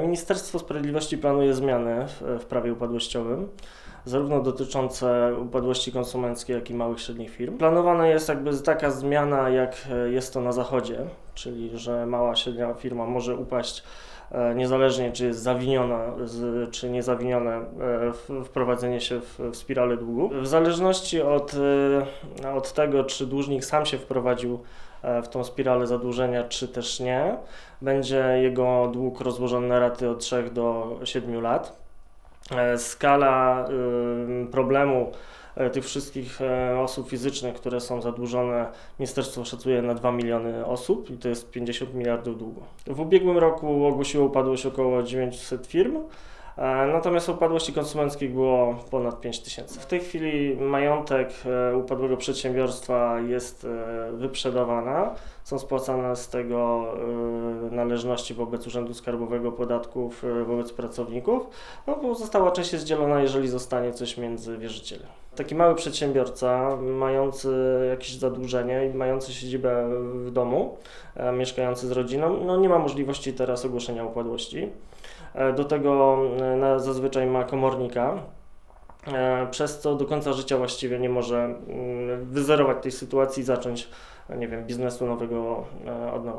Ministerstwo Sprawiedliwości planuje zmiany w, w prawie upadłościowym, zarówno dotyczące upadłości konsumenckiej, jak i małych średnich firm. Planowana jest jakby taka zmiana, jak jest to na zachodzie, czyli że mała, średnia firma może upaść e, niezależnie czy jest zawiniona, czy nie zawinione e, wprowadzenie się w, w spiralę długu. W zależności od, e, od tego, czy dłużnik sam się wprowadził e, w tą spiralę zadłużenia, czy też nie, będzie jego dług rozłożony na raty od 3 do 7 lat. E, Skala problemu e, tych wszystkich e, osób fizycznych, które są zadłużone, ministerstwo szacuje na 2 miliony osób i to jest 50 miliardów długu. W ubiegłym roku ogłosiło upadłość około 900 firm. E, Natomiast upadłości konsumenckich było ponad 5 tysięcy. W tej chwili majątek e, upadłego przedsiębiorstwa jest e, wyprzedawana. Są spłacane z tego należności wobec Urzędu Skarbowego, podatków wobec pracowników. No, pozostała część jest dzielona, jeżeli zostanie coś między wierzycieli. Taki mały przedsiębiorca, mający jakieś zadłużenie i mający siedzibę w domu, e, mieszkający z rodziną, no nie ma możliwości teraz ogłoszenia upadłości. E, Do tego e, zazwyczaj ma komornika, przez co do końca życia właściwie nie może mm, wyzerować tej sytuacji i zacząć, nie wiem, biznesu nowego od nowa.